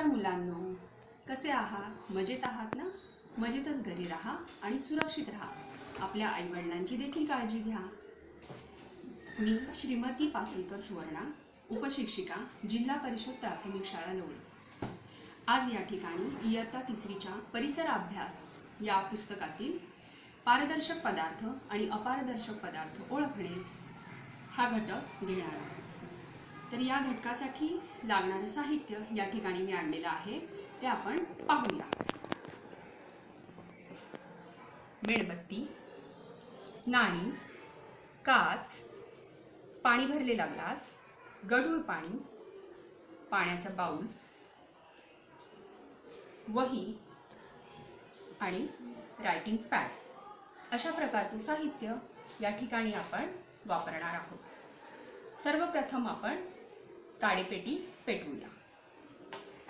नमस्कार मुलांनो. कसे आहात? मजेत आहात ना? मजेतच घरी राहा आणि सुरक्षित राहा. आपल्या आईवडिलांची देखील काळजी घ्या. मी श्रीमती पासलकर सुवर्णा उपशिक्षिका जिल्हा परिषद प्राथमिक शाळा लोणी आज या ठिकाणी इयत्ता तिसरीच्या परिसर अभ्यास या पुस्तकातील पारदर्शक पदार्थ आणि अपारदर्शक पदार्थ ओळखणे हा घटक घेणार आहोत. तर या घटकासाठी लागणारं साहित्य या ठिकाणी मी आणलेलं आहे. ते आपण पाहूया. मेणबत्ती नाणी काच पाणी भरलेला ग्लास गढूळ पाणी पाण्याचा बाऊल वही आणि रायटिंग पॅड. अशा प्रकारचं साहित्य या ठिकाणी आपण वापरणार आहोत. सर्वप्रथम आपण काडेपेटी पेटवूया.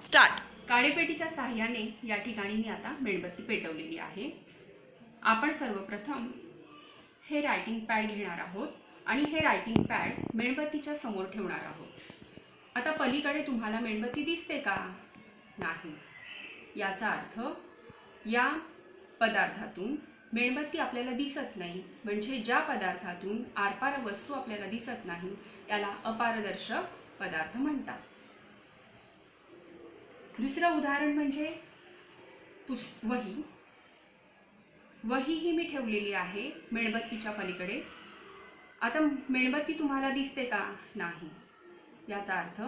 स्टार्ट काडेपेटीच्या साह्याने या ठिकाणी मी आता मेणबत्ती पेटवलेली आहे. आपण सर्वप्रथम हे रायटिंग पॅड घेणार आहोत आणि हे रायटिंग पॅड मेणबत्तीच्या समोर ठेवणार आहोत. आता पलीकडे तुम्हाला मेणबत्ती दिसते का? नाही. याचा अर्थ या पदार्थातून मेणबत्ती आपल्याला दिसत नाही. म्हणजे ज्या पदार्थातून आरपार वस्तू आपल्याला दिसत नाही त्याला अपारदर्शक पदार्थ म्हणतात. दुसरं उदाहरण म्हणजे पुस वही. वही ही मी ठेवलेली आहे मेणबत्तीच्या पलीकडे. आता मेणबत्ती तुम्हाला दिसते का? नाही. याचा अर्थ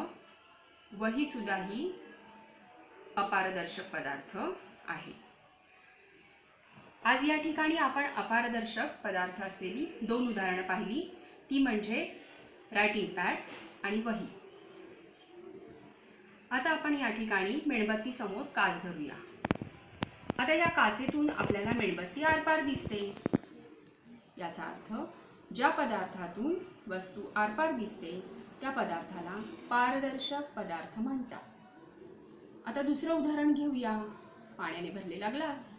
वही सुद्धा ही अपारदर्शक पदार्थ आहे. आज या ठिकाणी आपण अपारदर्शक पदार्थ असलेली दोन उदाहरणं पाहिली. ती म्हणजे रायटिंग पॅड आणि वही. आता आपण या ठिकाणी मेणबत्ती समोर काच धरूया. आता या काचेतून आपल्याला मेणबत्ती आरपार दिसते. याचा अर्थ ज्या पदार्थातून वस्तू आरपार दिसते त्या पदार्थाला पारदर्शक पदार्थ म्हणतात. आता दुसरं उदाहरण घेऊया. पाण्याने भरलेला ग्लास.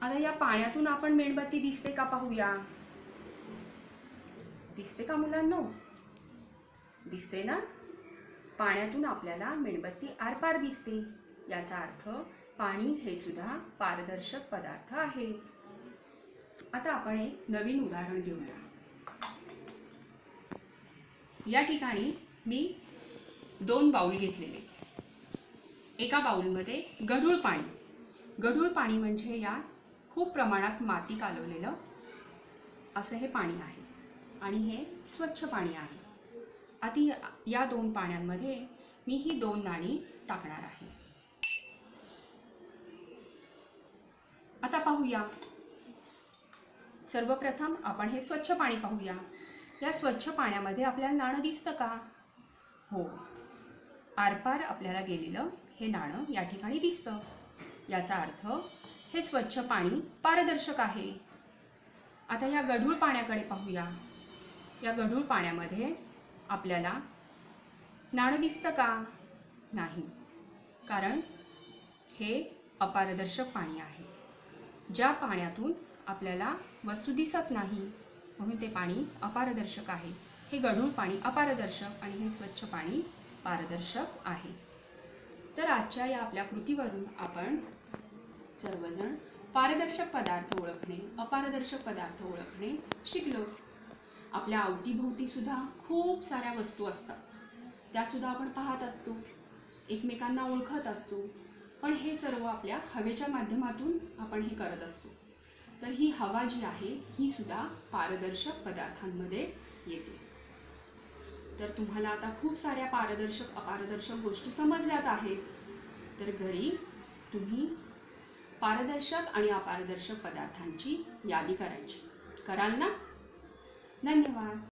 आता या पाण्यातून आपण मेणबत्ती दिसते का पाहूया? दिसते का मुलांनो? दिसते ना? पाण्यातून आपल्याला मेणबत्ती आरपार दिसते. याचा अर्थ पाणी हे सुद्धा पारदर्शक पदार्थ आहे. आता आपण एक नवीन उदाहरण घेऊया. या ठिकाणी मी दोन बाऊल घेतलेले. एका बाऊलमध्ये गढूळ पाणी. गढूळ पाणी म्हणजे या खूप प्रमाणात माती कालवलेलं असं हे पाणी आहे. आणि हे स्वच्छ पाणी आहे. आधी या दोन पाण्यांमध्ये मी ही दोन नाणी टाकणार आहे. आता पाहूया. सर्वप्रथम आपण हे स्वच्छ पाणी पाहूया. या स्वच्छ पाण्यामध्ये आपल्याला नाणं दिसतं का? हो. आरपार आपल्याला गेलेलं हे नाणं या ठिकाणी दिसतं. याचा अर्थ हे स्वच्छ पाणी पारदर्शक आहे. आता या गढूळ पाण्याकडे पाहूया. या गढूळ पाण्यामध्ये आपल्याला नाणं दिसतं का? नाही. कारण हे अपारदर्शक पाणी आहे. ज्या पाण्यातून आपल्याला वस्तू दिसत नाही म्हणून ते पाणी अपारदर्शक आहे. हे गढूळ पाणी अपारदर्शक आणि हे स्वच्छ पाणी पारदर्शक आहे. तर आजच्या या आपल्या कृतीवरून आपण सर्वजण पारदर्शक पदार्थ ओळखणे अपारदर्शक पदार्थ ओळखणे शिकलो. आपल्या अवतीभोवती सुद्धा खूप साऱ्या वस्तू असतात. त्यासुद्धा आपण पाहत असतो. एकमेकांना ओळखत असतो. पण हे सर्व आपल्या हवेच्या माध्यमातून आपण हे करत असतो. तर ही हवा जी आहे ही सुद्धा पारदर्शक पदार्थांमध्ये येते. तर तुम्हाला आता खूप साऱ्या पारदर्शक अपारदर्शक गोष्टी समजल्याच आहेत. तर घरी तुम्ही पारदर्शक आणि अपारदर्शक पदार्थांची यादी करायची. कराल ना? धन्यवाद